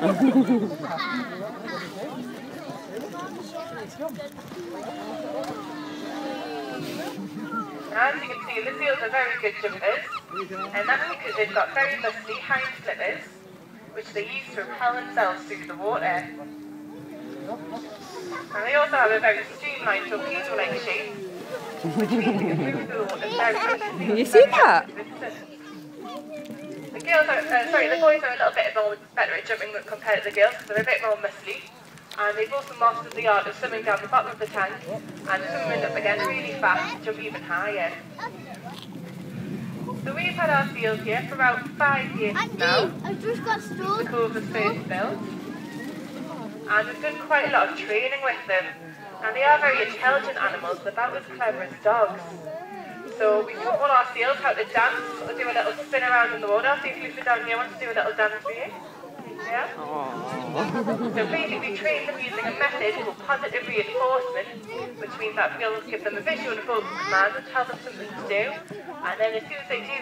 As you can see, the seals are very good jumpers, and that's because they've got very muscly hind flippers, which they use to propel themselves through the water. And they also have a very streamlined torpedo-like shape, which means they can move through the water very easily. You see that? The girls are, uh, sorry, the boys are a little bit more better at jumping compared to the girls, because they're a bit more muscly. And they've also mastered the art of swimming down the bottom of the tank and swimming up again really fast to jump even higher. So we've had our seals here for about five years now. I've just got The stored. Cove was first built. And we've done quite a lot of training with them. And they are very intelligent animals, about as clever as dogs. So we taught all our seals how to dance or do a little spin around in the water. See if Lucy down here wants to do a little dance for you. Yeah? Aww. So basically train them using a method called positive reinforcement, which means that we'll give them a visual and vocal command and tell them something to do. And then as soon as they do